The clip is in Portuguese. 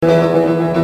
Música